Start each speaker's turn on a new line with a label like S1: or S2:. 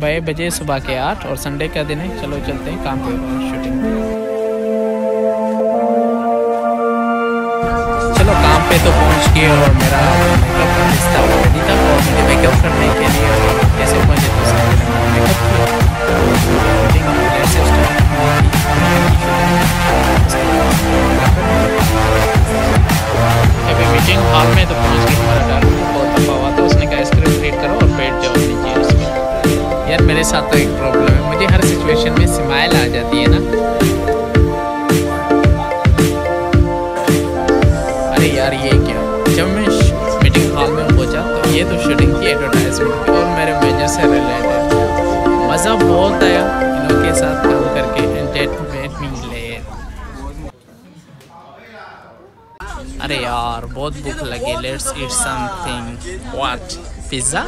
S1: भाई बजे सुबह के आठ और संडे का दिन है। चलो चलते हैं, काम पे शूटिंग चलो, काम पे तो पहुँच गए और मेरा मीटिंग में तो मेरे साथ तो एक प्रॉब्लम है। मुझे हर सिचुएशन में स्माइल आ जाती है ना। अरे यार, ये क्या? जब मैं मीटिंग हॉल में पहुँचा तो ये तो शूटिंग थी एडवर्टाइजमेंट और मेरे मेजर से रिलेटेड मज़ा बहुत आया इनके साथ काम करके। एंटरटेनमेंट मिले अरे यार, बहुत भूख लगी। Let's eat something what pizza